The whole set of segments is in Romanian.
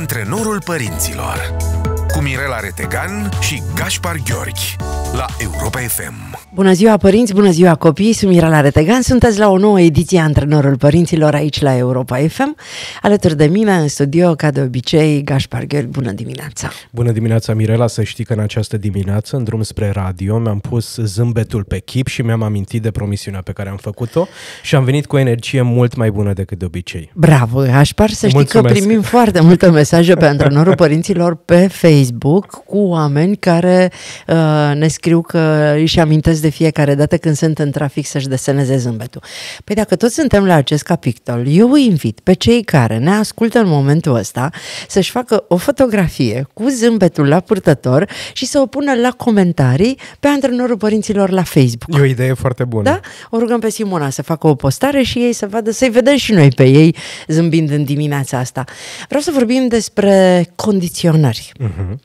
Antrenorul părinților cu Mirela Retegan și Gaspar Gheorghi la Europa FM. Bună ziua părinți, bună ziua copii, sunt Mirela Retegan, sunteți la o nouă ediție a Antrenorul Părinților aici la Europa FM. Alături de mine în studio, ca de obicei, Gaspar Gheorghi, bună dimineața! Bună dimineața Mirela, să știi că în această dimineață, în drum spre radio, mi-am pus zâmbetul pe chip și mi-am amintit de promisiunea pe care am făcut-o și am venit cu o energie mult mai bună decât de obicei. Bravo, Gaspar, să știi Mulțumesc. că primim foarte multe mesaje pe Antrenorul Părinților pe Facebook cu oameni care uh, ne scriu că își amintesc de fiecare dată când sunt în trafic să-și deseneze zâmbetul. Păi dacă toți suntem la acest capitol, eu îi invit pe cei care ne ascultă în momentul ăsta să-și facă o fotografie cu zâmbetul la purtător și să o pună la comentarii pe Antrenorul Părinților la Facebook. E o idee foarte bună. Da? O rugăm pe Simona să facă o postare și ei să vadă, să-i vedem și noi pe ei zâmbind în dimineața asta. Vreau să vorbim despre condiționări. Uh-huh.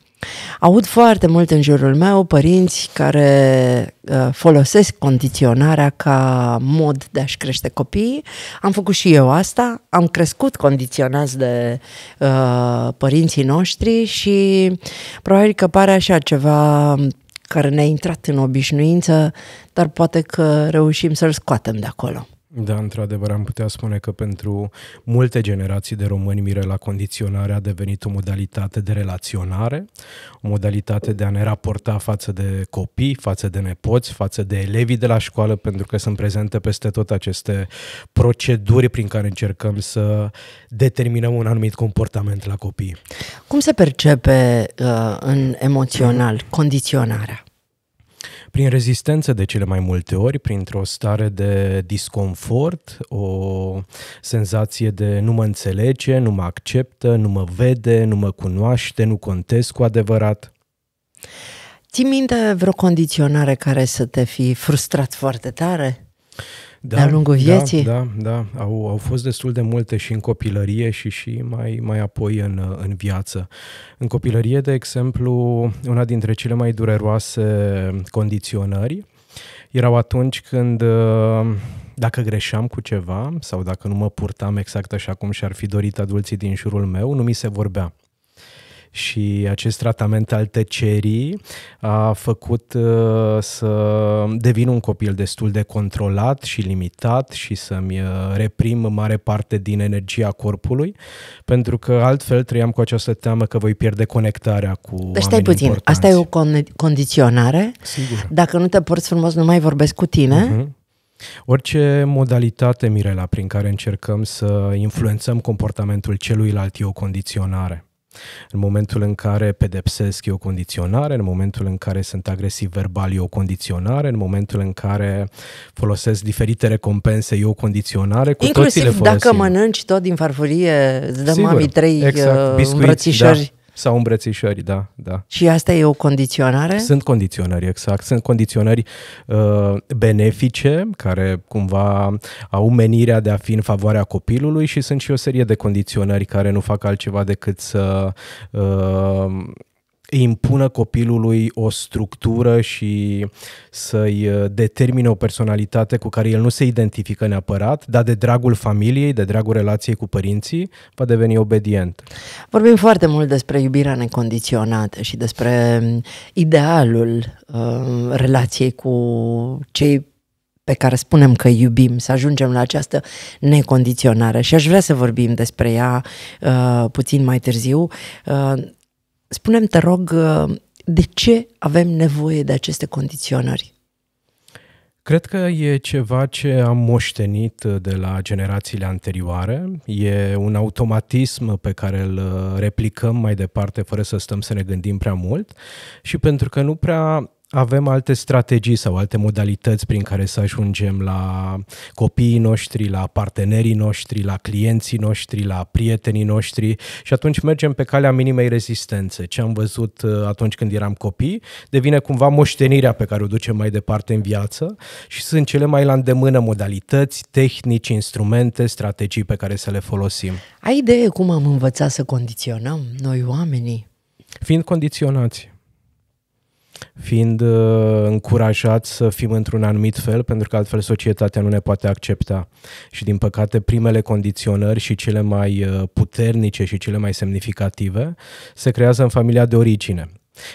Aud foarte mult în jurul meu părinți care uh, folosesc condiționarea ca mod de a-și crește copiii. Am făcut și eu asta, am crescut condiționați de uh, părinții noștri și probabil că pare așa ceva care ne-a intrat în obișnuință, dar poate că reușim să-l scoatem de acolo. Da, într-adevăr, am putea spune că pentru multe generații de români, Mirela, condiționarea a devenit o modalitate de relaționare, o modalitate de a ne raporta față de copii, față de nepoți, față de elevii de la școală, pentru că sunt prezente peste tot aceste proceduri prin care încercăm să determinăm un anumit comportament la copii. Cum se percepe uh, în emoțional condiționarea? Prin rezistență de cele mai multe ori, printr-o stare de disconfort, o senzație de nu mă înțelege, nu mă acceptă, nu mă vede, nu mă cunoaște, nu contest cu adevărat. Ții minte vreo condiționare care să te fi frustrat foarte tare? Da, De-a lungul vieții? Da, da, da. Au, au fost destul de multe și în copilărie și și mai, mai apoi în, în viață. În copilărie, de exemplu, una dintre cele mai dureroase condiționări erau atunci când uh, dacă greșeam cu ceva sau dacă nu mă purtam exact așa cum și-ar fi dorit adulții din jurul meu, nu mi se vorbea și acest tratament al tăcerii a făcut uh, să devin un copil destul de controlat și limitat și să-mi uh, reprim mare parte din energia corpului, pentru că altfel trăiam cu această teamă că voi pierde conectarea cu Deci stai puțin, importanți. asta e o con- condiționare. Sigur. Dacă nu te porți frumos, nu mai vorbesc cu tine. Uh-huh. Orice modalitate, Mirela, prin care încercăm să influențăm comportamentul celuilalt e o condiționare. În momentul în care pedepsesc e o condiționare, în momentul în care sunt agresiv verbal e o condiționare, în momentul în care folosesc diferite recompense e o condiționare, cu toții le Inclusiv folosim. dacă mănânci tot din farfurie, îți dă Sigur, mami trei exact, uh, biscuiți, îmbrățișări. Da. Sau îmbrățișări, da, da. Și asta e o condiționare? Sunt condiționări, exact. Sunt condiționări uh, benefice, care cumva au menirea de a fi în favoarea copilului și sunt și o serie de condiționări care nu fac altceva decât să uh, îi impună copilului o structură și să-i uh, determine o personalitate cu care el nu se identifică neapărat, dar de dragul familiei, de dragul relației cu părinții, va deveni obedient. Vorbim foarte mult despre iubirea necondiționată și despre um, idealul uh, relației cu cei pe care spunem că iubim, să ajungem la această necondiționare și aș vrea să vorbim despre ea uh, puțin mai târziu. Uh, spunem, te rog, uh, de ce avem nevoie de aceste condiționări? Cred că e ceva ce am moștenit de la generațiile anterioare. E un automatism pe care îl replicăm mai departe fără să stăm să ne gândim prea mult și pentru că nu prea avem alte strategii sau alte modalități prin care să ajungem la copiii noștri, la partenerii noștri, la clienții noștri, la prietenii noștri și atunci mergem pe calea minimei rezistențe. Ce am văzut uh, atunci când eram copii devine cumva moștenirea pe care o ducem mai departe în viață și sunt cele mai la îndemână modalități, tehnici, instrumente, strategii pe care să le folosim. Ai idee cum am învățat să condiționăm noi oamenii? Fiind condiționați. Fiind uh, încurajați să fim într-un anumit fel, pentru că altfel societatea nu ne poate accepta. Și din păcate primele condiționări și cele mai uh, puternice și cele mai semnificative se creează în familia de origine.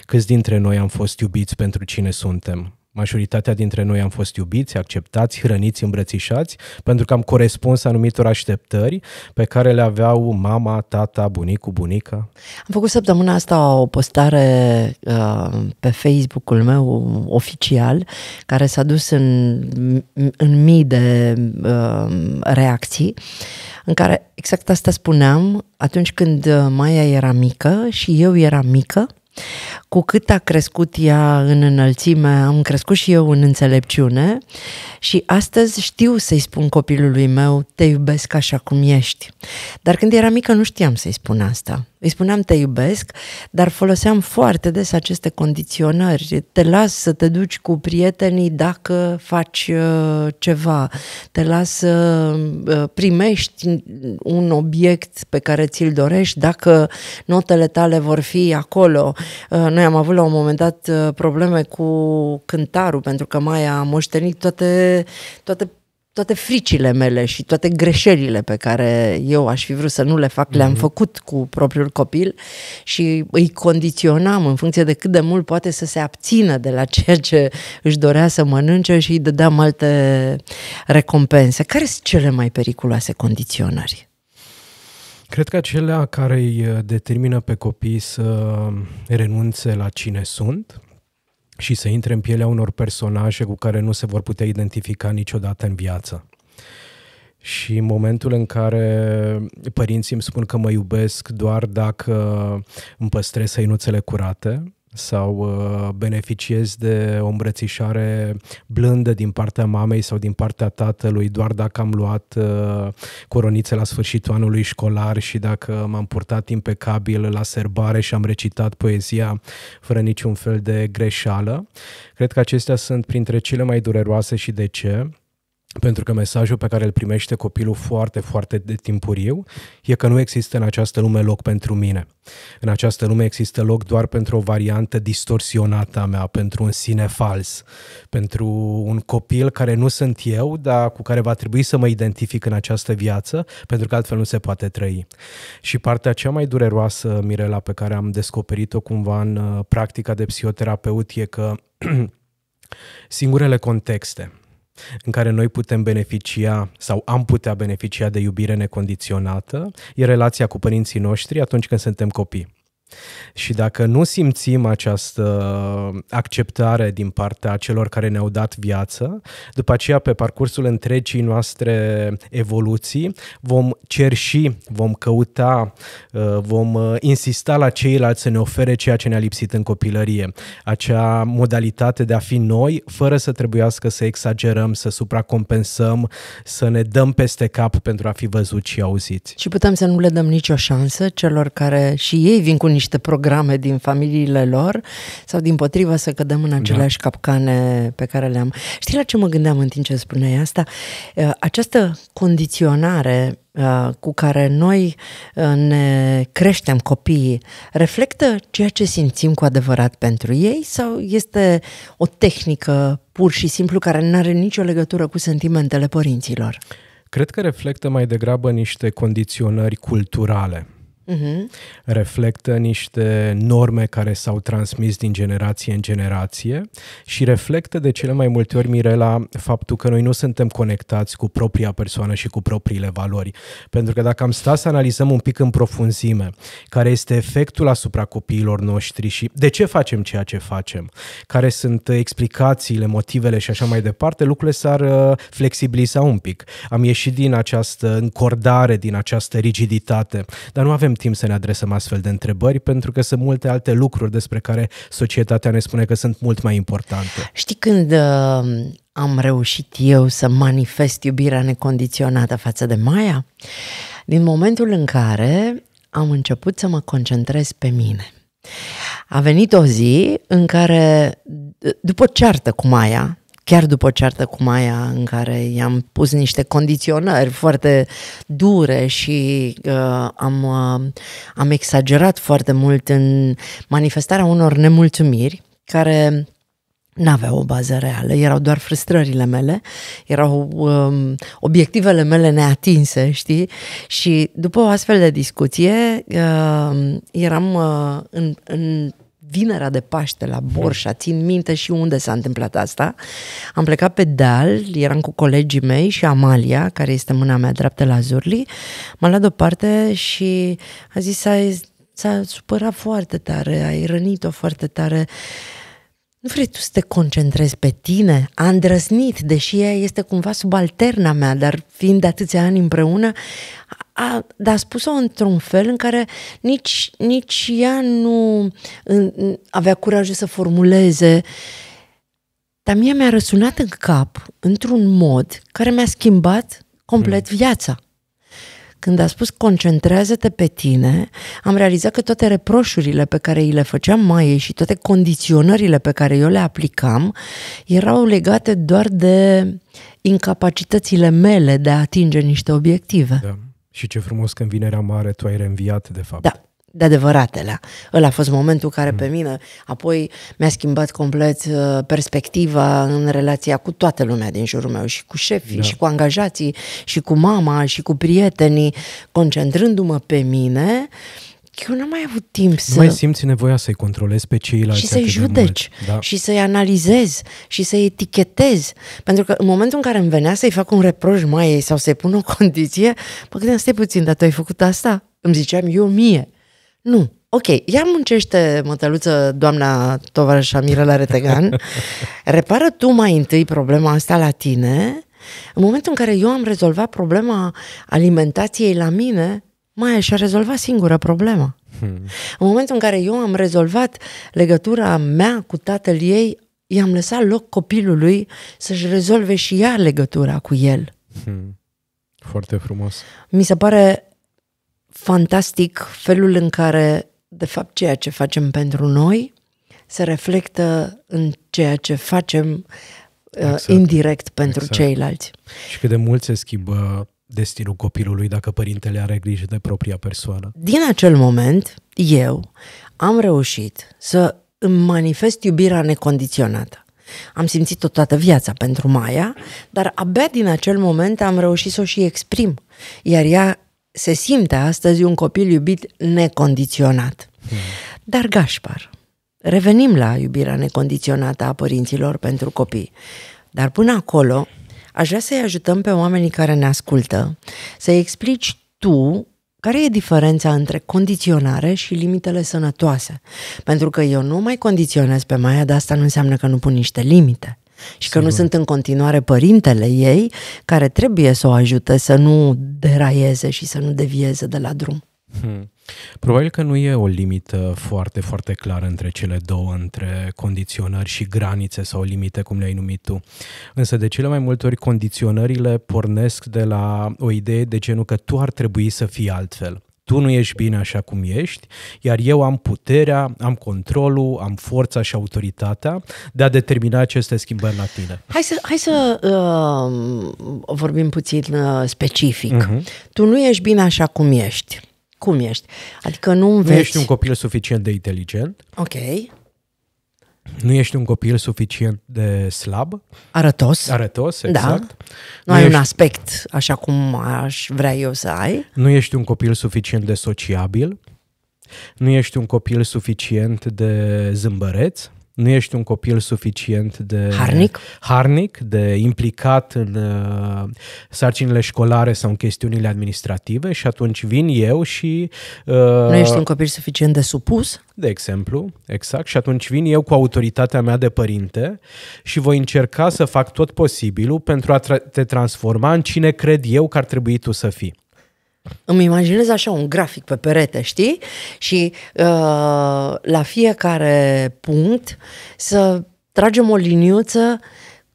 Câți dintre noi am fost iubiți pentru cine suntem? Majoritatea dintre noi am fost iubiți, acceptați, hrăniți, îmbrățișați, pentru că am corespuns anumitor așteptări pe care le aveau mama, tata, bunicul, bunica. Am făcut săptămâna asta o postare uh, pe Facebook-ul meu oficial, care s-a dus în, în mii de uh, reacții, în care exact asta spuneam atunci când Maia era mică și eu eram mică, cu cât a crescut ea în înălțime, am crescut și eu în înțelepciune și astăzi știu să-i spun copilului meu, te iubesc așa cum ești. Dar când era mică nu știam să-i spun asta. Îi spuneam te iubesc, dar foloseam foarte des aceste condiționări. Te las să te duci cu prietenii dacă faci uh, ceva. Te las să uh, primești un obiect pe care ți-l dorești dacă notele tale vor fi acolo. Uh, noi am avut la un moment dat uh, probleme cu cântarul pentru că Maia a moștenit toate, toate toate fricile mele și toate greșelile pe care eu aș fi vrut să nu le fac, le-am mhm. făcut cu propriul copil și îi condiționam în funcție de cât de mult poate să se abțină de la ceea ce își dorea să mănânce și îi dădeam alte recompense. Care sunt cele mai periculoase condiționări? Cred că acelea care îi determină pe copii să renunțe la cine sunt, și să intre în pielea unor personaje cu care nu se vor putea identifica niciodată în viață. Și în momentul în care părinții îmi spun că mă iubesc doar dacă îmi păstrez hăinuțele curate, sau uh, beneficiezi de o îmbrățișare blândă din partea mamei sau din partea tatălui doar dacă am luat uh, coronițe la sfârșitul anului școlar și dacă m-am purtat impecabil la serbare și am recitat poezia fără niciun fel de greșeală. Cred că acestea sunt printre cele mai dureroase și de ce? Pentru că mesajul pe care îl primește copilul foarte, foarte de timpuriu e că nu există în această lume loc pentru mine. În această lume există loc doar pentru o variantă distorsionată a mea, pentru un sine fals, pentru un copil care nu sunt eu, dar cu care va trebui să mă identific în această viață, pentru că altfel nu se poate trăi. Și partea cea mai dureroasă, Mirela, pe care am descoperit-o cumva în uh, practica de psihoterapeut e că singurele contexte în care noi putem beneficia sau am putea beneficia de iubire necondiționată e relația cu părinții noștri atunci când suntem copii. Și dacă nu simțim această acceptare din partea celor care ne-au dat viață, după aceea pe parcursul întregii noastre evoluții vom cerși, vom căuta, uh, vom uh, insista la ceilalți să ne ofere ceea ce ne-a lipsit în copilărie. Acea modalitate de a fi noi, fără să trebuiască să exagerăm, să supracompensăm, să ne dăm peste cap pentru a fi văzuți și auziți. Și putem să nu le dăm nicio șansă celor care și ei vin cu niște programe din familiile lor sau din potrivă să cădem în da. aceleași da. capcane pe care le-am. Știi la ce mă gândeam în timp ce spuneai asta? Uh, această condiționare uh, cu care noi uh, ne creștem copiii reflectă ceea ce simțim cu adevărat pentru ei sau este o tehnică pur și simplu care nu are nicio legătură cu sentimentele părinților? Cred că reflectă mai degrabă niște condiționări culturale uh-huh. reflectă niște norme care s-au transmis din generație în generație și reflectă de cele mai multe ori, Mirela, faptul că noi nu suntem conectați cu propria persoană și cu propriile valori. Pentru că dacă am stat să analizăm un pic în profunzime care este efectul asupra copiilor noștri și de ce facem ceea ce facem, care sunt explicațiile, motivele și așa mai departe, lucrurile s-ar uh, flexibiliza un pic. Am ieșit din această încordare, din această rigiditate, dar nu avem timp să ne adresăm astfel de întrebări pentru că sunt multe alte lucruri despre care societatea ne spune că sunt mult mai importante. Știi când uh, am reușit eu să manifest iubirea necondiționată față de Maia? Din momentul în care am început să mă concentrez pe mine. A venit o zi în care, după ceartă cu Maia, chiar după ceartă cu Maia în care i-am pus niște condiționări foarte dure și uh, am, uh, am exagerat foarte mult în manifestarea unor nemulțumiri, care n-aveau o bază reală, erau doar frustrările mele, erau um, obiectivele mele neatinse, știi? Și după o astfel de discuție, uh, eram uh, în, în vinerea de Paște la Borșa, țin minte și unde s-a întâmplat asta. Am plecat pe deal, eram cu colegii mei și Amalia, care este mâna mea dreaptă la Zurli, m-a luat deoparte și a zis, s-a, s-a supărat foarte tare, ai rănit-o foarte tare. Nu vrei tu să te concentrezi pe tine? A îndrăznit, deși ea este cumva subalterna mea, dar fiind de atâția ani împreună, a, dar a spus-o într-un fel în care nici, nici ea nu în, avea curajul să formuleze. Dar mie mi-a răsunat în cap, într-un mod care mi-a schimbat complet hmm. viața. Când a spus concentrează-te pe tine, am realizat că toate reproșurile pe care îi le făceam mai și toate condiționările pe care eu le aplicam erau legate doar de incapacitățile mele de a atinge niște obiective. Da. Și ce frumos că în Vinerea Mare tu ai reînviat, de fapt. Da, de adevăratele. Ăla a fost momentul care pe mine apoi mi-a schimbat complet uh, perspectiva în relația cu toată lumea din jurul meu și cu șefii da. și cu angajații și cu mama și cu prietenii, concentrându-mă pe mine eu n-am mai avut timp să... Nu mai simți nevoia să-i controlezi pe ceilalți Și să-i judeci, da. și să-i analizezi, și să-i etichetezi. Pentru că în momentul în care îmi venea să-i fac un reproș mai sau să-i pun o condiție, mă gândeam, stai puțin, dar tu ai făcut asta? Îmi ziceam eu mie. Nu. Ok, ia muncește, mătăluță, doamna tovarășa Mirela Retegan, repară tu mai întâi problema asta la tine, în momentul în care eu am rezolvat problema alimentației la mine, mai și-a rezolvat singură problema. Hmm. În momentul în care eu am rezolvat legătura mea cu tatăl ei, i-am lăsat loc copilului să-și rezolve și ea legătura cu el. Hmm. Foarte frumos. Mi se pare fantastic felul în care, de fapt, ceea ce facem pentru noi se reflectă în ceea ce facem uh, exact. indirect pentru exact. ceilalți. Și cât de mult se schimbă destinul copilului dacă părintele are grijă de propria persoană. Din acel moment, eu am reușit să îmi manifest iubirea necondiționată. Am simțit-o toată viața pentru Maia, dar abia din acel moment am reușit să o și exprim. Iar ea se simte astăzi un copil iubit necondiționat. Hmm. Dar Gașpar, revenim la iubirea necondiționată a părinților pentru copii. Dar până acolo, aș vrea să-i ajutăm pe oamenii care ne ascultă să-i explici tu care e diferența între condiționare și limitele sănătoase? Pentru că eu nu mai condiționez pe Maia, dar asta nu înseamnă că nu pun niște limite. Și Sigur. că nu sunt în continuare părintele ei care trebuie să o ajute să nu deraieze și să nu devieze de la drum. Hmm. Probabil că nu e o limită foarte, foarte clară între cele două, între condiționări și granițe sau limite, cum le-ai numit tu. Însă de cele mai multe ori condiționările pornesc de la o idee de genul că tu ar trebui să fii altfel tu nu ești bine așa cum ești, iar eu am puterea, am controlul, am forța și autoritatea de a determina aceste schimbări la tine. Hai să, hai să uh, vorbim puțin uh, specific. Uh-huh. Tu nu ești bine așa cum ești cum ești? Adică nu înveți... Nu ești un copil suficient de inteligent. Ok. Nu ești un copil suficient de slab. Arătos. Arătos, da. exact. Da. Nu, nu ai ești... un aspect așa cum aș vrea eu să ai. Nu ești un copil suficient de sociabil. Nu ești un copil suficient de zâmbăreț nu ești un copil suficient de harnic, harnic de implicat în uh, sarcinile școlare sau în chestiunile administrative și atunci vin eu și... Uh, nu ești un copil suficient de supus? De exemplu, exact. Și atunci vin eu cu autoritatea mea de părinte și voi încerca să fac tot posibilul pentru a tra- te transforma în cine cred eu că ar trebui tu să fii. Îmi imaginez așa un grafic pe perete, știi? Și uh, la fiecare punct să tragem o liniuță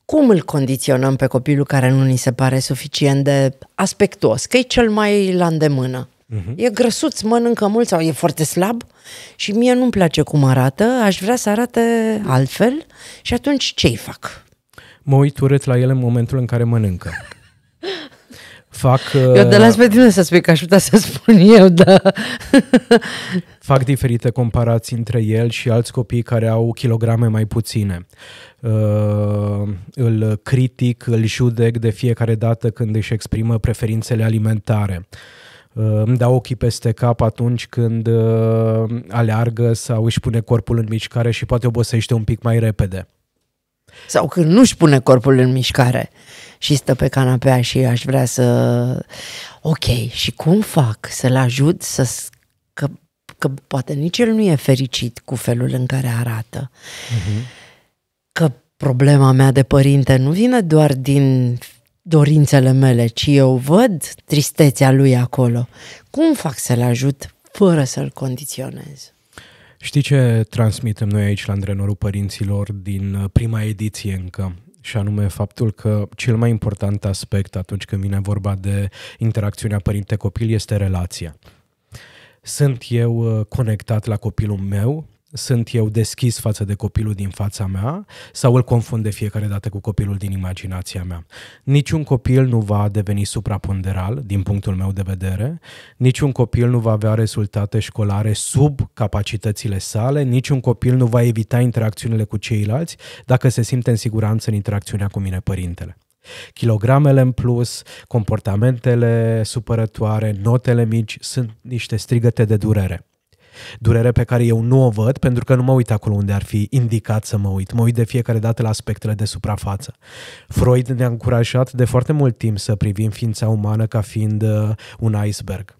cum îl condiționăm pe copilul care nu ni se pare suficient de aspectuos, că e cel mai la îndemână. Uh-huh. E grăsuț, mănâncă mult sau e foarte slab și mie nu-mi place cum arată, aș vrea să arate altfel și atunci ce-i fac? Mă uit urât la el în momentul în care mănâncă. Fac... Eu de las uh, pe tine să spui că aș putea să spun eu, da. fac diferite comparații între el și alți copii care au kilograme mai puține. Uh, îl critic, îl judec de fiecare dată când își exprimă preferințele alimentare. Uh, îmi dau ochii peste cap atunci când uh, aleargă sau își pune corpul în mișcare și poate obosește un pic mai repede. Sau când nu-și pune corpul în mișcare și stă pe canapea și aș vrea să... Ok, și cum fac să-l ajut să... Că, că poate nici el nu e fericit cu felul în care arată. Uh-huh. Că problema mea de părinte nu vine doar din dorințele mele, ci eu văd tristețea lui acolo. Cum fac să-l ajut fără să-l condiționez? Știi ce transmitem noi aici la Antrenorul Părinților din uh, prima ediție încă? Și anume faptul că cel mai important aspect atunci când vine vorba de interacțiunea părinte-copil este relația. Sunt eu uh, conectat la copilul meu sunt eu deschis față de copilul din fața mea sau îl confund de fiecare dată cu copilul din imaginația mea. Niciun copil nu va deveni supraponderal, din punctul meu de vedere, niciun copil nu va avea rezultate școlare sub capacitățile sale, niciun copil nu va evita interacțiunile cu ceilalți dacă se simte în siguranță în interacțiunea cu mine, părintele kilogramele în plus, comportamentele supărătoare, notele mici sunt niște strigăte de durere. Durere pe care eu nu o văd pentru că nu mă uit acolo unde ar fi indicat să mă uit. Mă uit de fiecare dată la aspectele de suprafață. Freud ne-a încurajat de foarte mult timp să privim ființa umană ca fiind uh, un iceberg.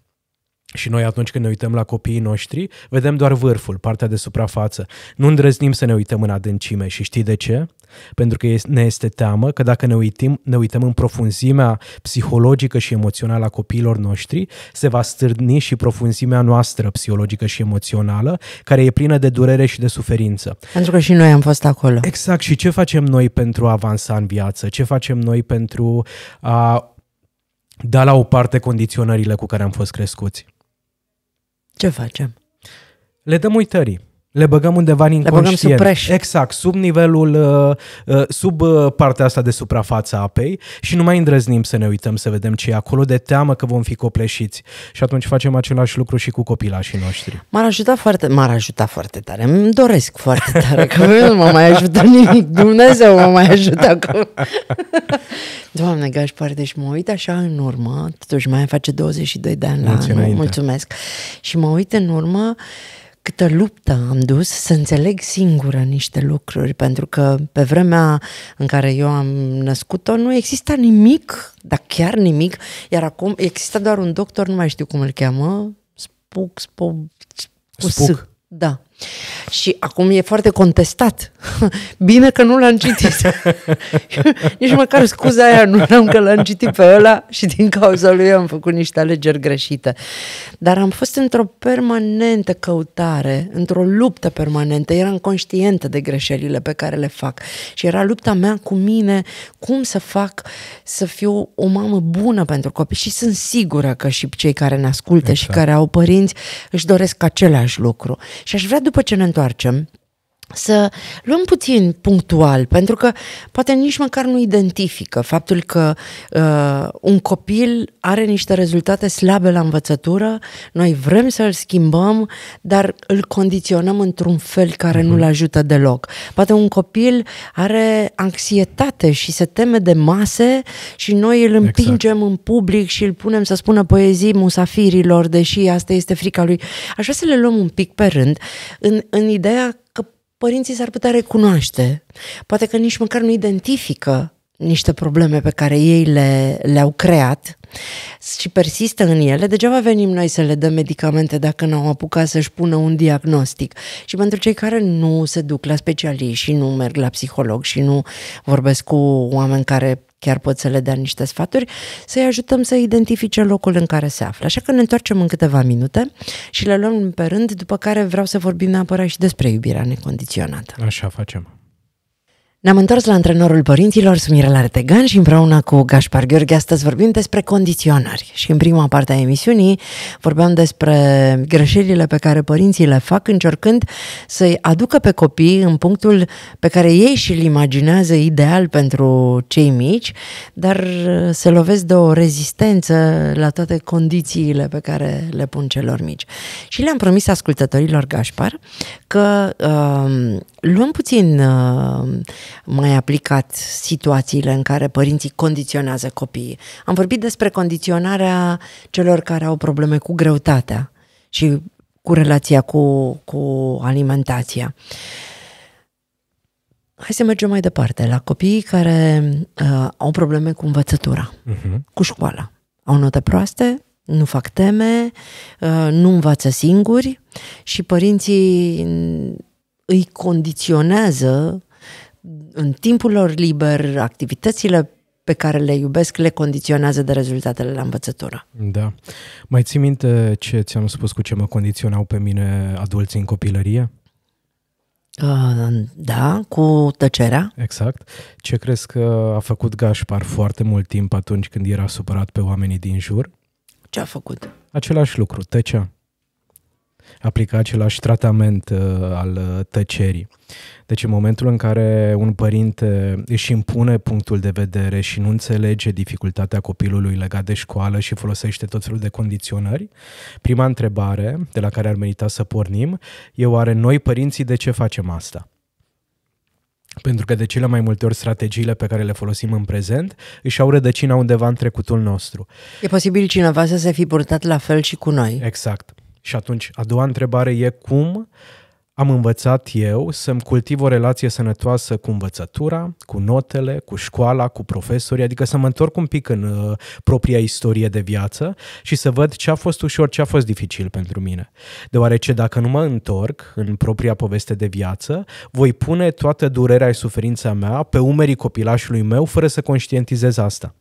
Și noi atunci când ne uităm la copiii noștri, vedem doar vârful, partea de suprafață. Nu îndrăznim să ne uităm în adâncime și știi de ce? Pentru că ne este teamă că dacă ne uităm, ne uităm în profunzimea psihologică și emoțională a copiilor noștri, se va stârni și profunzimea noastră psihologică și emoțională, care e plină de durere și de suferință. Pentru că și noi am fost acolo. Exact. Și ce facem noi pentru a avansa în viață? Ce facem noi pentru a da la o parte condiționările cu care am fost crescuți? Ce facem? Le dăm uitării. Le băgăm undeva în inconștient. Le băgăm sub Exact, sub nivelul, uh, uh, sub uh, partea asta de suprafață a apei și nu mai îndrăznim să ne uităm să vedem ce e acolo de teamă că vom fi copleșiți. Și atunci facem același lucru și cu copilașii noștri. M-ar ajuta foarte, m-ar ajuta foarte tare. Îmi doresc foarte tare că nu mă mai ajută nimic. Dumnezeu mă mai ajută acum. Doamne, Gașpar, deci mă uit așa în urmă, totuși mai face 22 de ani la anul, mulțumesc. Și mă uit în urmă câtă luptă am dus să înțeleg singură niște lucruri, pentru că pe vremea în care eu am născut-o nu exista nimic, dar chiar nimic, iar acum există doar un doctor, nu mai știu cum îl cheamă, Spuc, Spuc, Spuc. Da. Și acum e foarte contestat. Bine că nu l-am citit. Nici măcar scuza aia nu l-am că l-am citit pe ăla și din cauza lui am făcut niște alegeri greșite. Dar am fost într-o permanentă căutare, într-o luptă permanentă. Eram conștientă de greșelile pe care le fac. Și era lupta mea cu mine, cum să fac să fiu o mamă bună pentru copii. Și sunt sigură că și cei care ne ascultă exact. și care au părinți își doresc același lucru. Și aș vrea după ce ne întoarcem, să luăm puțin punctual, pentru că poate nici măcar nu identifică faptul că uh, un copil are niște rezultate slabe la învățătură, noi vrem să-l schimbăm, dar îl condiționăm într-un fel care uh-huh. nu-l mhm. ajută deloc. Poate un copil are anxietate și se teme de mase și noi îl exact. împingem exact. în public și îl punem să spună poezii musafirilor, deși asta este frica lui. Aș vrea să le luăm un pic pe rând, în, în ideea părinții s-ar putea recunoaște. Poate că nici măcar nu identifică niște probleme pe care ei le, le-au creat și persistă în ele, degeaba venim noi să le dăm medicamente dacă n-au apucat să-și pună un diagnostic. Și pentru cei care nu se duc la specialiști și nu merg la psiholog și nu vorbesc cu oameni care chiar pot să le dea niște sfaturi, să-i ajutăm să identifice locul în care se află. Așa că ne întoarcem în câteva minute și le luăm pe rând, după care vreau să vorbim neapărat și despre iubirea necondiționată. Așa facem. Ne-am întors la antrenorul părinților, Sumirela Retegan și împreună cu Gașpar Gheorghe astăzi vorbim despre condiționări. Și în prima parte a emisiunii vorbeam despre greșelile pe care părinții le fac încercând să-i aducă pe copii în punctul pe care ei și-l imaginează ideal pentru cei mici, dar se lovesc de o rezistență la toate condițiile pe care le pun celor mici. Și le-am promis ascultătorilor Gașpar că uh, luăm puțin uh, mai aplicat situațiile în care părinții condiționează copiii. Am vorbit despre condiționarea celor care au probleme cu greutatea și cu relația cu, cu alimentația. Hai să mergem mai departe, la copiii care uh, au probleme cu învățătura, uh-huh. cu școala. Au note proaste, nu fac teme, uh, nu învață singuri și părinții îi condiționează în timpul lor liber, activitățile pe care le iubesc le condiționează de rezultatele la învățătură. Da. Mai ții minte ce ți-am spus cu ce mă condiționau pe mine adulții în copilărie? Uh, da, cu tăcerea. Exact. Ce crezi că a făcut Gașpar foarte mult timp atunci când era supărat pe oamenii din jur? Ce a făcut? Același lucru, tăcea aplica același tratament uh, al uh, tăcerii. Deci în momentul în care un părinte își impune punctul de vedere și nu înțelege dificultatea copilului legat de școală și folosește tot felul de condiționări, prima întrebare de la care ar merita să pornim e oare noi părinții de ce facem asta? Pentru că de cele mai multe ori strategiile pe care le folosim în prezent își au rădăcina undeva în trecutul nostru. E posibil cineva să se fi purtat la fel și cu noi. Exact. Și atunci, a doua întrebare e cum am învățat eu să-mi cultiv o relație sănătoasă cu învățătura, cu notele, cu școala, cu profesorii, adică să mă întorc un pic în uh, propria istorie de viață și să văd ce a fost ușor, ce a fost dificil pentru mine. Deoarece dacă nu mă întorc în propria poveste de viață, voi pune toată durerea și suferința mea pe umerii copilașului meu fără să conștientizez asta.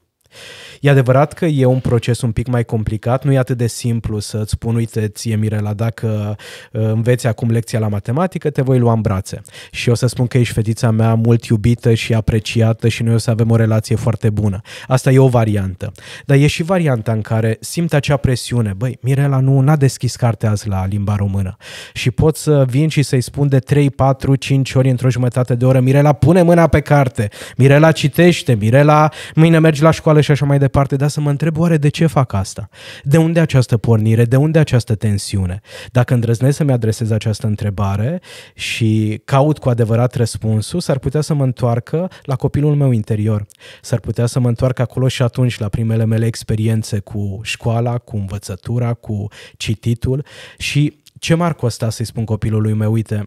E adevărat că e un proces un pic mai complicat, nu e atât de simplu să-ți spun, uite, ție Mirela, dacă uh, înveți acum lecția la matematică, te voi lua în brațe. Și o să spun că ești fetița mea mult iubită și apreciată și noi o să avem o relație foarte bună. Asta e o variantă. Dar e și varianta în care simt acea presiune. Băi, Mirela nu n-a deschis cartea azi la limba română. Și pot să vin și să-i spun de 3, 4, 5 ori într-o jumătate de oră, Mirela, pune mâna pe carte, Mirela citește, Mirela mâine mergi la școală și așa mai departe, dar să mă întreb oare de ce fac asta? De unde această pornire? De unde această tensiune? Dacă îndrăznesc să-mi adresez această întrebare și caut cu adevărat răspunsul, s-ar putea să mă întoarcă la copilul meu interior. S-ar putea să mă întoarcă acolo și atunci la primele mele experiențe cu școala, cu învățătura, cu cititul și ce m-ar costa să-i spun copilului meu, uite,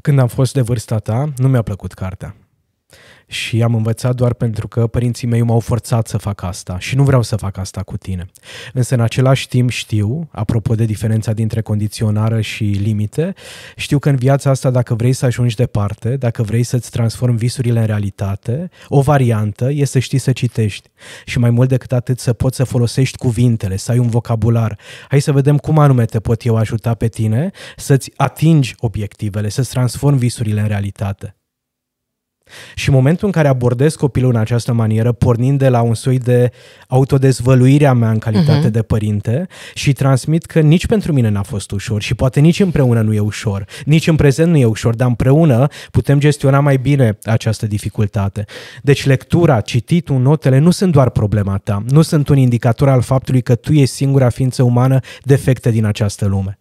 când am fost de vârsta ta, nu mi-a plăcut cartea și am învățat doar pentru că părinții mei m-au forțat să fac asta și nu vreau să fac asta cu tine. Însă în același timp știu, apropo de diferența dintre condiționară și limite, știu că în viața asta dacă vrei să ajungi departe, dacă vrei să-ți transformi visurile în realitate, o variantă e să știi să citești și mai mult decât atât să poți să folosești cuvintele, să ai un vocabular. Hai să vedem cum anume te pot eu ajuta pe tine să-ți atingi obiectivele, să-ți transformi visurile în realitate. Și în momentul în care abordez copilul în această manieră, pornind de la un soi de autodezvăluire a mea în calitate uh-huh. de părinte și transmit că nici pentru mine n-a fost ușor și poate nici împreună nu e ușor, nici în prezent nu e ușor, dar împreună putem gestiona mai bine această dificultate. Deci lectura, cititul, notele nu sunt doar problema ta, nu sunt un indicator al faptului că tu ești singura ființă umană defectă din această lume.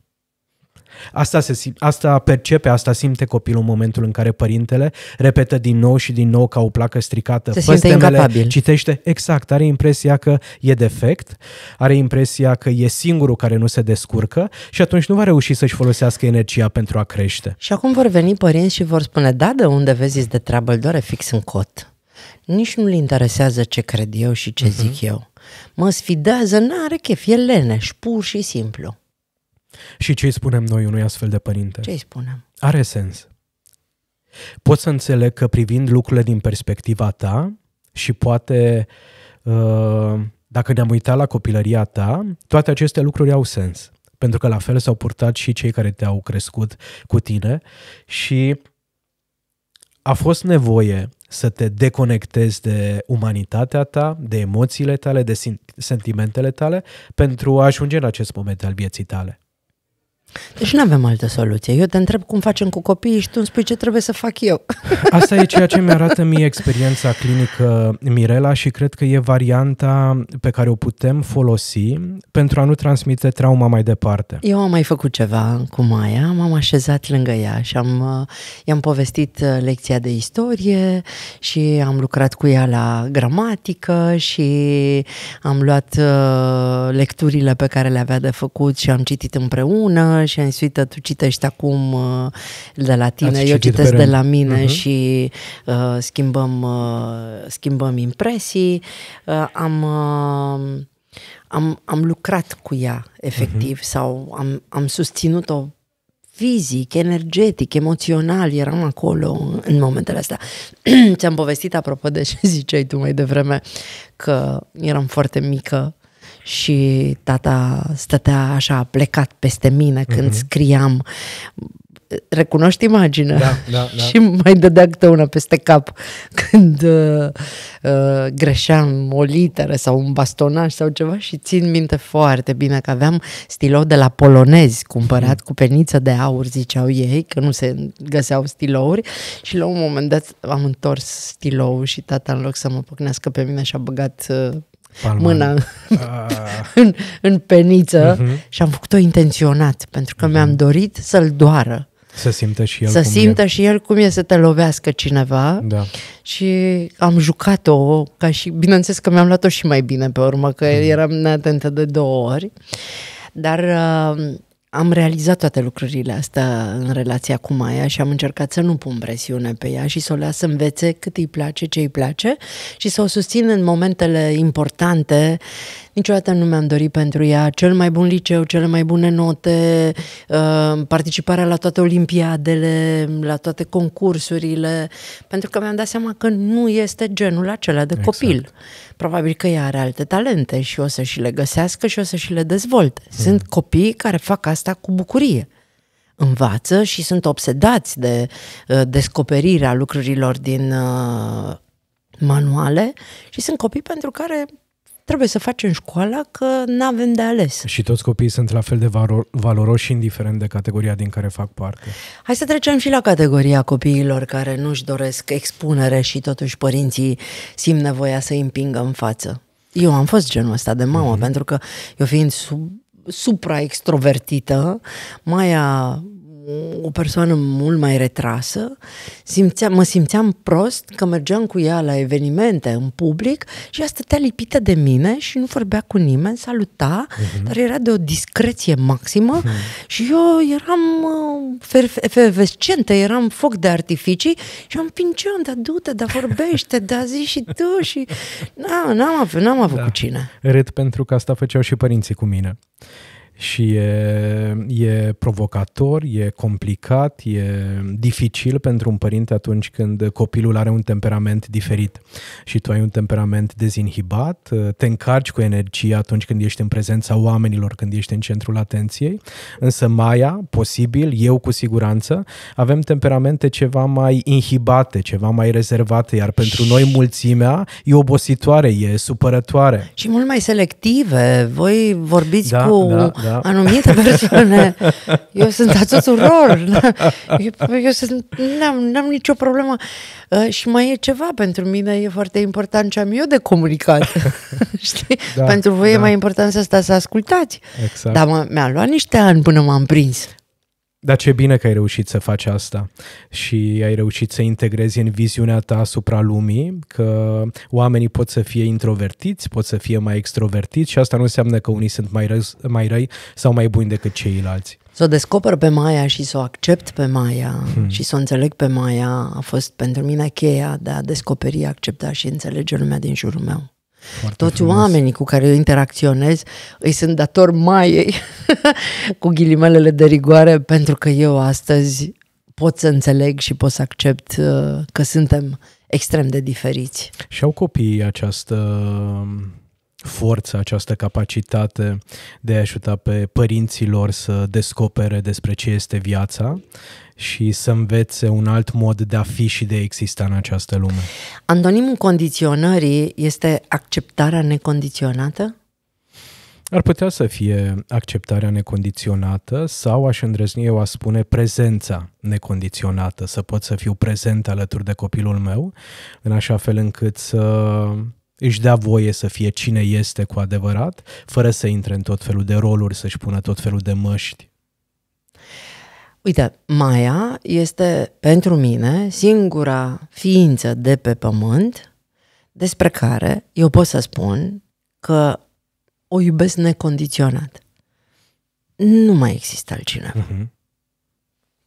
Asta, se, asta percepe, asta simte copilul în momentul în care părintele repetă din nou și din nou ca o placă stricată. Se simte incapabil. Citește, exact, are impresia că e defect, are impresia că e singurul care nu se descurcă și atunci nu va reuși să-și folosească energia pentru a crește. Și acum vor veni părinți și vor spune, da, de unde vezi de treabă, îl doare fix în cot. Nici nu-l interesează ce cred eu și ce uh-huh. zic eu. Mă sfidează, n-are chef, e leneș, pur și simplu. Și ce îi spunem noi unui astfel de părinte? Ce îi spunem? Are sens. Pot să înțeleg că privind lucrurile din perspectiva ta și poate uh, dacă ne-am uitat la copilăria ta, toate aceste lucruri au sens. Pentru că la fel s-au purtat și cei care te-au crescut cu tine și a fost nevoie să te deconectezi de umanitatea ta, de emoțiile tale, de sentimentele tale, pentru a ajunge în acest moment al vieții tale. Deci nu avem altă soluție. Eu te întreb cum facem cu copiii și tu îmi spui ce trebuie să fac eu. Asta e ceea ce mi-arată mie experiența clinică Mirela și cred că e varianta pe care o putem folosi pentru a nu transmite trauma mai departe. Eu am mai făcut ceva cu Maia, m-am așezat lângă ea și am, i-am povestit uh, lecția de istorie și am lucrat cu ea la gramatică și am luat uh, lecturile pe care le avea de făcut și am citit împreună și am zis, uite, tu citești acum uh, de la tine, Ați eu citesc de la mine uh-huh. și uh, schimbăm, uh, schimbăm impresii. Uh, am... Uh, am, am lucrat cu ea, efectiv, uh-huh. sau am, am susținut-o fizic, energetic, emoțional, eram acolo în momentele astea. Ți-am povestit apropo de ce ziceai tu mai devreme, că eram foarte mică și tata stătea așa plecat peste mine când uh-huh. scriam recunoști imaginea da, da, da. și mai dădea câte una peste cap când uh, uh, greșeam o literă sau un bastonaj sau ceva și țin minte foarte bine că aveam stilou de la polonezi cumpărat mm. cu peniță de aur, ziceau ei, că nu se găseau stilouri și la un moment dat am întors stilou și tata în loc să mă pocnească pe mine și-a băgat uh, Palman. mâna ah. în, în peniță uh-huh. și am făcut-o intenționat, pentru că uh-huh. mi-am dorit să-l doară. Să simtă și el Să cum simtă e. și el cum e să te lovească cineva. Da. Și am jucat-o ca și, bineînțeles că mi-am luat-o și mai bine pe urmă, că uh-huh. eram neatentă de două ori. Dar uh, am realizat toate lucrurile astea în relația cu Maia și am încercat să nu pun presiune pe ea și să o las să învețe cât îi place, ce îi place și să o susțin în momentele importante. Niciodată nu mi-am dorit pentru ea cel mai bun liceu, cele mai bune note, uh, participarea la toate olimpiadele, la toate concursurile, pentru că mi-am dat seama că nu este genul acela de exact. copil probabil că ea are alte talente și o să și le găsească și o să și le dezvolte. Mm. Sunt copii care fac asta cu bucurie. Învață și sunt obsedați de uh, descoperirea lucrurilor din uh, manuale și sunt copii pentru care trebuie să facem școala că nu avem de ales. Și toți copiii sunt la fel de valor, valoroși, indiferent de categoria din care fac parte. Hai să trecem și la categoria copiilor care nu-și doresc expunere și totuși părinții simt nevoia să îi împingă în față. Eu am fost genul ăsta de mamă, mm-hmm. pentru că eu fiind sub, supra-extrovertită, Maia o persoană mult mai retrasă, simțeam, mă simțeam prost că mergeam cu ea la evenimente în public și ea stătea lipită de mine și nu vorbea cu nimeni, saluta, uh-huh. dar era de o discreție maximă uh-huh. și eu eram uh, efervescentă, eram foc de artificii și am pingeam, dar du-te, dar vorbește, dar zi și tu și... Na, n-am avut, n-am avut da. cu cine. Râd pentru că asta făceau și părinții cu mine și e, e provocator, e complicat, e dificil pentru un părinte atunci când copilul are un temperament diferit și tu ai un temperament dezinhibat, te încarci cu energie atunci când ești în prezența oamenilor, când ești în centrul atenției, însă Maia, posibil, eu cu siguranță, avem temperamente ceva mai inhibate, ceva mai rezervate, iar pentru noi mulțimea e obositoare, e supărătoare. Și mult mai selective. Voi vorbiți da, cu da, da. Anumite persoane. Eu sunt atât uror. Eu, eu sunt, n-am, n-am nicio problemă. Uh, și mai e ceva pentru mine, e foarte important ce am eu de comunicat. Știi? Da, pentru voi da. e mai important să stați să ascultați. Exact. Dar mă, mi-a luat niște ani până m-am prins. Dar ce bine că ai reușit să faci asta și ai reușit să integrezi în viziunea ta asupra lumii că oamenii pot să fie introvertiți, pot să fie mai extrovertiți și asta nu înseamnă că unii sunt mai, răz, mai răi sau mai buni decât ceilalți. Să o descoper pe Maia și să o accept pe Maia hmm. și să o înțeleg pe Maia a fost pentru mine cheia de a descoperi, accepta și înțelege lumea din jurul meu. Foarte Toți frumos. oamenii cu care eu interacționez îi sunt dator maiei cu ghilimelele de rigoare pentru că eu astăzi pot să înțeleg și pot să accept uh, că suntem extrem de diferiți. Și au copiii această um, forță, această capacitate de a ajuta pe părinții lor să descopere despre ce este viața și să învețe un alt mod de a fi și de a exista în această lume. Antonimul condiționării este acceptarea necondiționată? Ar putea să fie acceptarea necondiționată sau, aș îndrăzni eu a spune, prezența necondiționată, să pot să fiu prezent alături de copilul meu, în așa fel încât să își dea voie să fie cine este cu adevărat, fără să intre în tot felul de roluri, să-și pună tot felul de măști. Uite, Maia este pentru mine singura ființă de pe pământ despre care eu pot să spun că o iubesc necondiționat. Nu mai există altcineva. Uh-huh.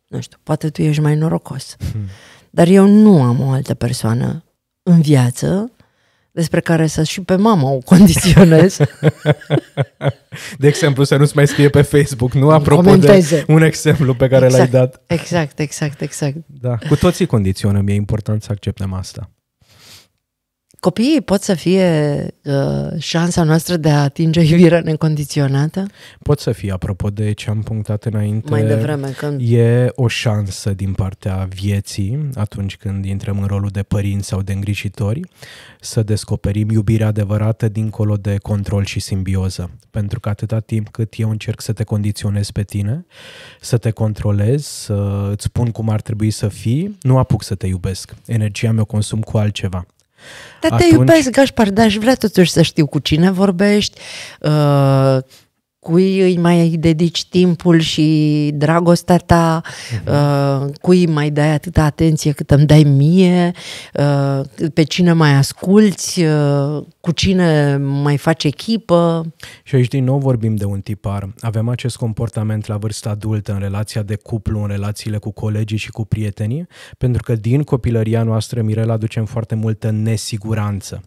Nu știu, poate tu ești mai norocos. Uh-huh. Dar eu nu am o altă persoană în viață despre care să și pe mama o condiționez. de exemplu, să nu-ți mai scrie pe Facebook, nu? Apropo Comenteze. de un exemplu pe care exact, l-ai dat. Exact, exact, exact. Da, cu toții condiționăm, e important să acceptăm asta. Copiii pot să fie uh, șansa noastră de a atinge iubirea necondiționată? Pot să fie, apropo de ce am punctat înainte. Mai devreme, când... E o șansă din partea vieții, atunci când intrăm în rolul de părinți sau de îngrijitori, să descoperim iubirea adevărată dincolo de control și simbioză. Pentru că atâta timp cât eu încerc să te condiționez pe tine, să te controlez, să îți spun cum ar trebui să fii, nu apuc să te iubesc. Energia mea o consum cu altceva. Dar te iubesc, Gașpar, dar aș vrea totuși să știu cu cine vorbești, uh, cui îi mai dedici timpul și dragostea ta, uh-huh. cui mai dai atâta atenție cât îmi dai mie, uh, pe cine mai asculți, uh, cu cine mai faci echipă. Și aici din nou vorbim de un tipar. Avem acest comportament la vârsta adultă, în relația de cuplu, în relațiile cu colegii și cu prietenii, pentru că din copilăria noastră, Mirela, aducem foarte multă nesiguranță.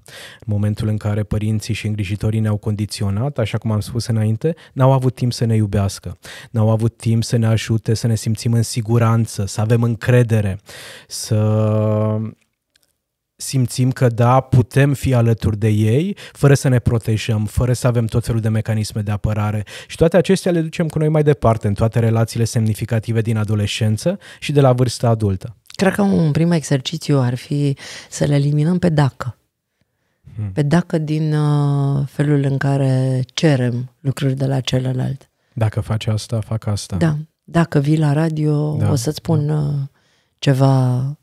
În momentul în care părinții și îngrijitorii ne-au condiționat, așa cum am spus înainte, n-au avut timp să ne iubească, n-au avut timp să ne ajute să ne simțim în siguranță, să avem încredere, să simțim că da, putem fi alături de ei, fără să ne protejăm, fără să avem tot felul de mecanisme de apărare. Și toate acestea le ducem cu noi mai departe în toate relațiile semnificative din adolescență și de la vârsta adultă. Cred că un prim exercițiu ar fi să le eliminăm pe dacă. Hmm. Pe dacă din uh, felul în care cerem lucruri de la celălalt. Dacă faci asta, fac asta. Da. Dacă vii la radio, da, o să-ți spun da. uh, ceva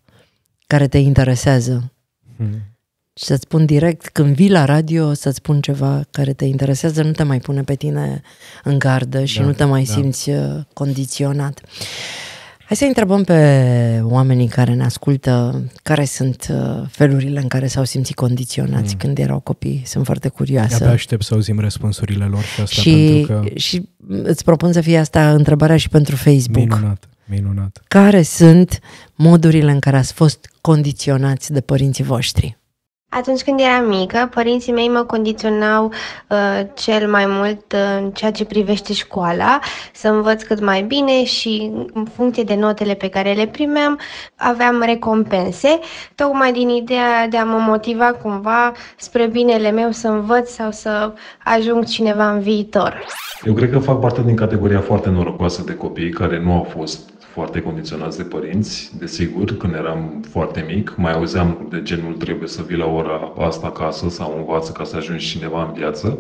care te interesează. Hmm. Și să-ți spun direct, când vii la radio, să-ți spun ceva care te interesează, nu te mai pune pe tine în gardă și da, nu te mai da. simți uh, condiționat. Hai să întrebăm pe oamenii care ne ascultă care sunt uh, felurile în care s-au simțit condiționați mm. când erau copii. Sunt foarte curioasă. Abia aștept să auzim răspunsurile lor și asta și, pentru că... Și îți propun să fie asta întrebarea și pentru Facebook. Minunat, minunat. Care sunt modurile în care ați fost condiționați de părinții voștri? Atunci când eram mică, părinții mei mă condiționau uh, cel mai mult uh, în ceea ce privește școala, să învăț cât mai bine și în funcție de notele pe care le primeam, aveam recompense, tocmai din ideea de a mă motiva cumva spre binele meu să învăț sau să ajung cineva în viitor. Eu cred că fac parte din categoria foarte norocoasă de copii care nu au fost foarte condiționați de părinți, desigur, când eram foarte mic, mai auzeam lucruri de genul trebuie să vii la ora asta acasă sau învață ca să ajungi cineva în viață.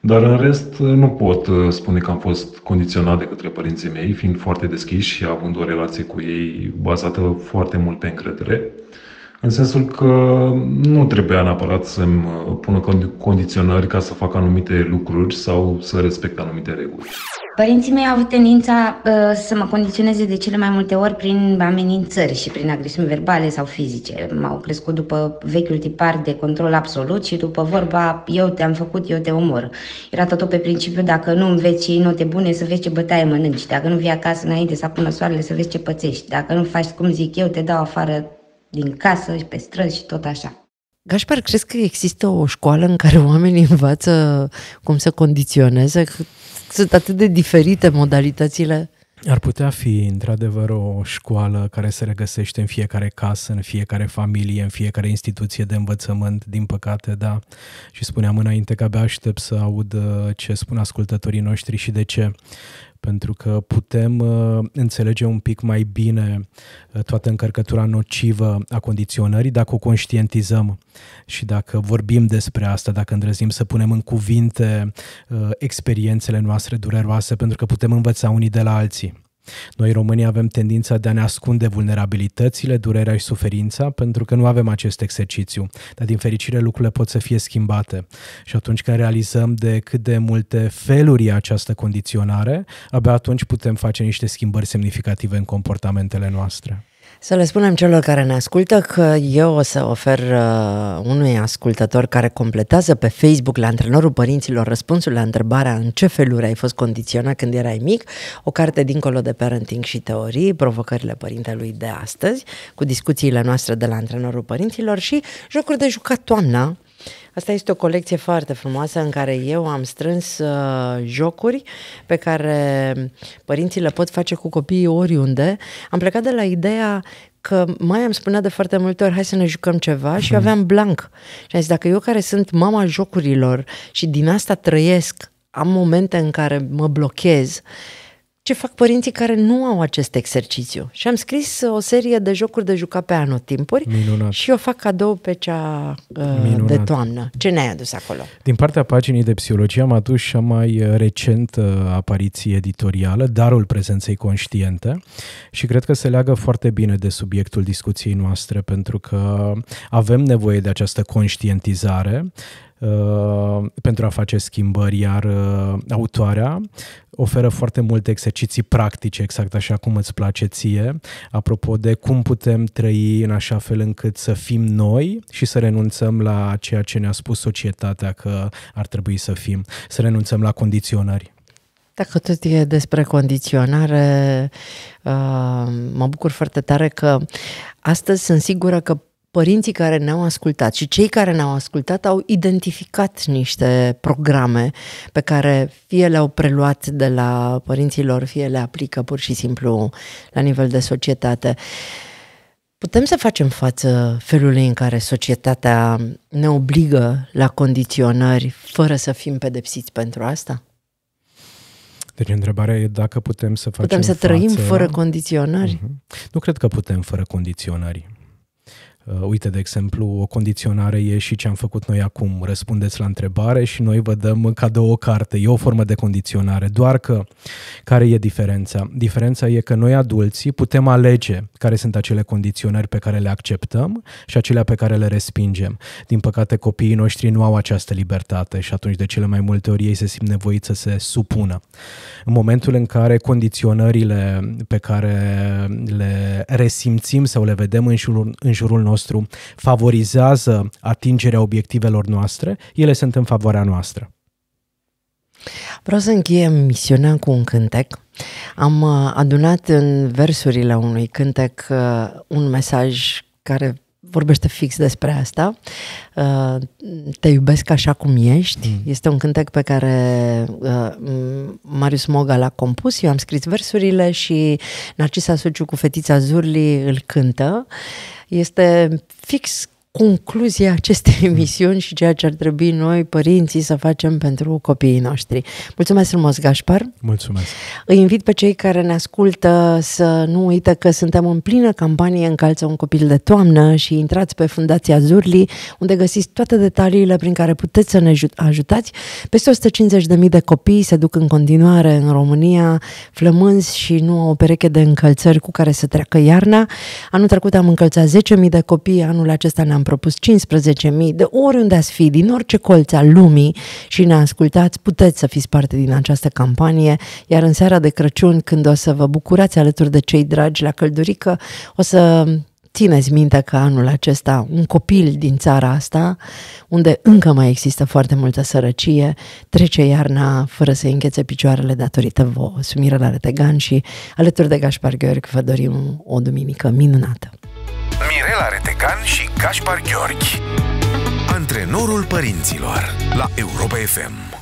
Dar în rest nu pot uh, spune că am fost condiționat de către părinții mei, fiind foarte deschiși și având o relație cu ei bazată foarte mult pe încredere. În sensul că nu trebuia neapărat să-mi uh, pună condiționări ca să fac anumite lucruri sau să respect anumite reguli. Părinții mei au avut tendința uh, să mă condiționeze de cele mai multe ori prin amenințări și prin agresiuni verbale sau fizice. M-au crescut după vechiul tipar de control absolut și după vorba eu te-am făcut, eu te omor. Era totul pe principiu dacă nu înveți note bune să vezi ce bătaie mănânci, dacă nu vii acasă înainte să apună soarele să vezi ce pățești, dacă nu faci cum zic eu te dau afară din casă și pe străzi și tot așa. Gașpar, crezi că există o școală în care oamenii învață cum să condiționeze? Sunt atât de diferite modalitățile. Ar putea fi, într-adevăr, o școală care se regăsește în fiecare casă, în fiecare familie, în fiecare instituție de învățământ, din păcate, da. Și spuneam înainte că abia aștept să aud uh, ce spun ascultătorii noștri și de ce. Pentru că putem uh, înțelege un pic mai bine uh, toată încărcătura nocivă a condiționării dacă o conștientizăm și dacă vorbim despre asta, dacă îndrăznim să punem în cuvinte uh, experiențele noastre dureroase, pentru că putem învăța unii de la alții. Noi românii avem tendința de a ne ascunde vulnerabilitățile, durerea și suferința, pentru că nu avem acest exercițiu. Dar din fericire lucrurile pot să fie schimbate. Și atunci când realizăm de cât de multe feluri e această condiționare, abia atunci putem face niște schimbări semnificative în comportamentele noastre. Să le spunem celor care ne ascultă că eu o să ofer uh, unui ascultător care completează pe Facebook la antrenorul părinților răspunsul la întrebarea în ce feluri ai fost condiționat când erai mic, o carte dincolo de parenting și teorii, provocările părintelui de astăzi, cu discuțiile noastre de la antrenorul părinților și jocuri de jucat toamna, Asta este o colecție foarte frumoasă în care eu am strâns uh, jocuri pe care părinții le pot face cu copiii oriunde. Am plecat de la ideea că mai am spunea de foarte multe ori, hai să ne jucăm ceva și eu aveam blank. Și am zis, dacă eu care sunt mama jocurilor și din asta trăiesc, am momente în care mă blochez, ce fac părinții care nu au acest exercițiu. Și am scris o serie de jocuri de jucat pe anotimpuri Minunat. și o fac cadou pe cea uh, de toamnă. Ce ne-ai adus acolo? Din partea paginii de psihologie am adus și mai uh, recent uh, apariție editorială, Darul prezenței conștiente și cred că se leagă foarte bine de subiectul discuției noastre pentru că avem nevoie de această conștientizare Uh, pentru a face schimbări, iar uh, autoarea oferă foarte multe exerciții practice, exact așa cum îți place ție, apropo de cum putem trăi în așa fel încât să fim noi și să renunțăm la ceea ce ne-a spus societatea că ar trebui să fim, să renunțăm la condiționări. Dacă tot e despre condiționare, uh, mă bucur foarte tare că astăzi sunt sigură că părinții care ne-au ascultat și cei care ne-au ascultat au identificat niște programe pe care fie le-au preluat de la părinților, fie le aplică pur și simplu la nivel de societate. Putem să facem față felului în care societatea ne obligă la condiționări fără să fim pedepsiți pentru asta? Deci întrebarea e dacă putem să facem Putem să față... trăim fără condiționări? Uh-huh. Nu cred că putem fără condiționări. Uh, uite, de exemplu, o condiționare e și ce am făcut noi acum. Răspundeți la întrebare și noi vă dăm cadou o carte. E o formă de condiționare. Doar că, care e diferența? Diferența e că noi adulții putem alege care sunt acele condiționări pe care le acceptăm și acelea pe care le respingem. Din păcate, copiii noștri nu au această libertate și atunci de cele mai multe ori ei se simt nevoiți să se supună. În momentul în care condiționările pe care le resimțim sau le vedem în jurul, în jurul nostru nostru favorizează atingerea obiectivelor noastre, ele sunt în favoarea noastră. Vreau să încheiem misiunea cu un cântec. Am uh, adunat în versurile unui cântec uh, un mesaj care vorbește fix despre asta. Uh, te iubesc așa cum ești. Mm. Este un cântec pe care uh, Marius Moga l-a compus. Eu am scris versurile și Narcisa Suciu cu fetița Zurli îl cântă. Este fix concluzia acestei emisiuni și ceea ce ar trebui noi, părinții, să facem pentru copiii noștri. Mulțumesc frumos, Gașpar! Mulțumesc! Îi invit pe cei care ne ascultă să nu uită că suntem în plină campanie Încalță un copil de toamnă și intrați pe Fundația Zurli, unde găsiți toate detaliile prin care puteți să ne ajutați. Peste 150.000 de copii se duc în continuare în România, flămânzi și nu au o pereche de încălțări cu care să treacă iarna. Anul trecut am încălțat 10.000 de copii, anul acesta ne-am propus 15.000, de oriunde ați fi, din orice colț al lumii și ne ascultați, puteți să fiți parte din această campanie, iar în seara de Crăciun, când o să vă bucurați alături de cei dragi la căldurică, o să țineți minte că anul acesta un copil din țara asta, unde încă mai există foarte multă sărăcie, trece iarna fără să închețe picioarele datorită vouă. Sumire la Retegan și alături de Gașpar Gheorghe vă dorim o duminică minunată. Mirela Retecan și Gaspar Gheorghi. Antrenorul părinților la Europa FM